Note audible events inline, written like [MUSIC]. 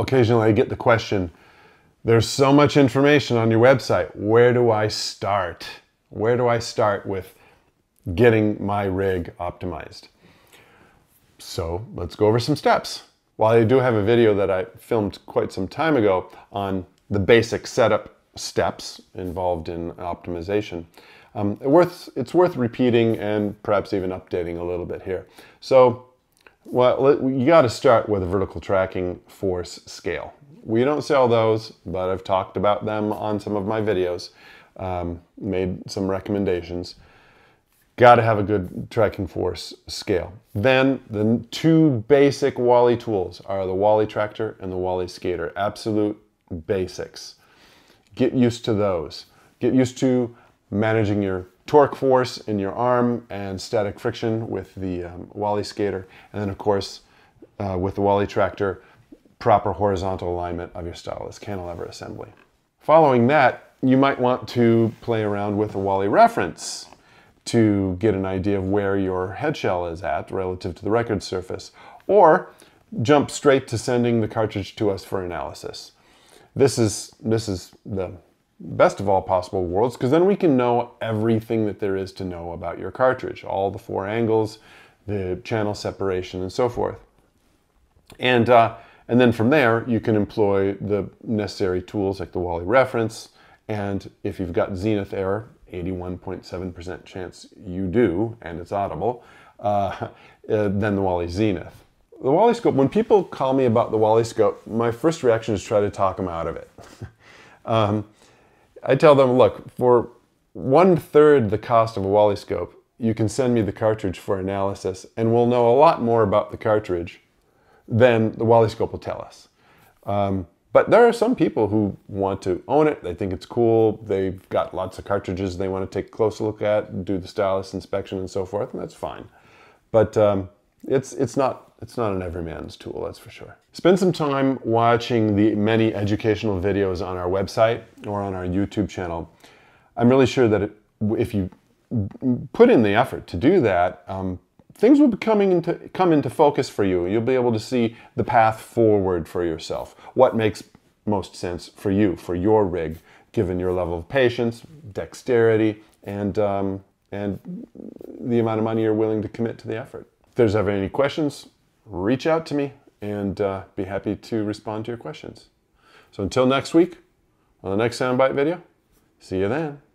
Occasionally I get the question, there's so much information on your website. Where do I start? Where do I start with getting my rig optimized? So let's go over some steps. While I do have a video that I filmed quite some time ago on the basic setup steps involved in optimization, um, it worth, it's worth repeating and perhaps even updating a little bit here. So well, you got to start with a vertical tracking force scale. We don't sell those, but I've talked about them on some of my videos, um, made some recommendations. Got to have a good tracking force scale. Then the two basic Wally tools are the Wally Tractor and the Wally Skater. Absolute basics. Get used to those. Get used to managing your torque force in your arm and static friction with the um, Wally Skater. And then of course, uh, with the Wally Tractor, proper horizontal alignment of your stylus cantilever assembly. Following that, you might want to play around with the Wally reference to get an idea of where your head shell is at relative to the record surface, or jump straight to sending the cartridge to us for analysis. This is, this is the best of all possible worlds because then we can know everything that there is to know about your cartridge, all the four angles, the channel separation, and so forth. And, uh, and then from there, you can employ the necessary tools like the Wally reference, and if you've got zenith error, 81.7% chance you do, and it's audible, uh, [LAUGHS] uh, then the Wally Zenith. The Wally Scope, when people call me about the Wally Scope, my first reaction is try to talk them out of it. [LAUGHS] um, I tell them, look, for one third the cost of a Wally Scope, you can send me the cartridge for analysis, and we'll know a lot more about the cartridge than the Wally Scope will tell us. Um, but there are some people who want to own it. They think it's cool. They've got lots of cartridges they want to take a close look at, do the stylus inspection and so forth, and that's fine. But um, it's, it's, not, it's not an everyman's tool, that's for sure. Spend some time watching the many educational videos on our website or on our YouTube channel. I'm really sure that it, if you put in the effort to do that, um, things will be coming into, come into focus for you. You'll be able to see the path forward for yourself. What makes most sense for you, for your rig, given your level of patience, dexterity, and, um, and the amount of money you're willing to commit to the effort. If there's ever any questions, reach out to me and uh, be happy to respond to your questions. So until next week, on the next Soundbite video, see you then.